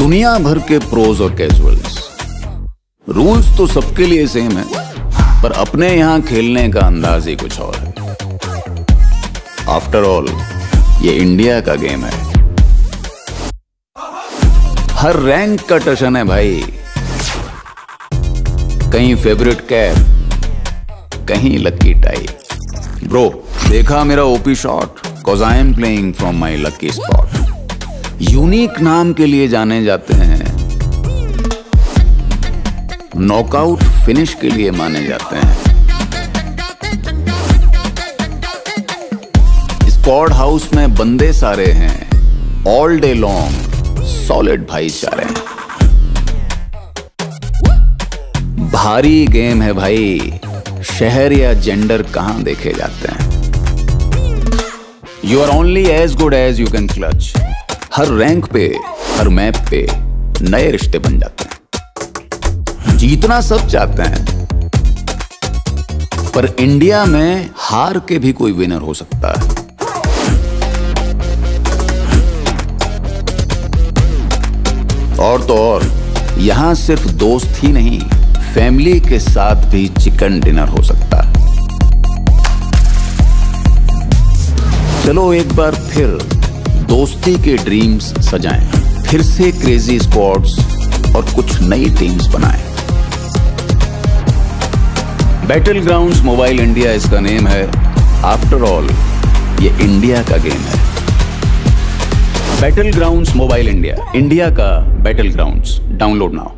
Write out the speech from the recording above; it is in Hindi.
दुनिया भर के प्रोज और कैजुअल्स रूल्स तो सबके लिए सेम है, पर अपने यहाँ खेलने का अंदाज ही कुछ और है। आफ्टर ऑल ये इंडिया का गेम है। हर रैंक का टशन है भाई। कहीं फेवरेट कैब कहीं लक्की टाई ब्रो देखा मेरा OP shot cause I am playing from my lucky spot unique नाम के लिए जाने जाते हैं। नॉकआउट फिनिश के लिए माने जाते हैं। स्क्वाड हाउस में बंदे सारे हैं। ऑल डे लॉन्ग सॉलिड भाईचारे। भारी गेम है भाई। शहर या जेंडर कहाँ देखे जाते हैं? You are only as good as you can clutch her rank पे, हर मैप पे नए रिश्ते बन जाते हैं। जीतना सब चाहते हैं, पर इंडिया में हार के भी कोई विनर हो सकता है। और तो और, यहाँ सिर्फ़ दोस्त ही नहीं फैमिली के साथ भी चिकन डिनर हो सकता है। चलो एक बार फिर दोस्ती के ड्रीम्स सजाएँ, फिर से क्रेजी स्क्वाड्स और कुछ नई टीम्स बनाएँ। बैटल ग्राउंड मोबाइल इंडिया इसका नेम है। आफ्टर ऑल ये इंडिया का गेम है। Battle ground mobile India India का बैटल ग्राउंड डाउनलोड नाउ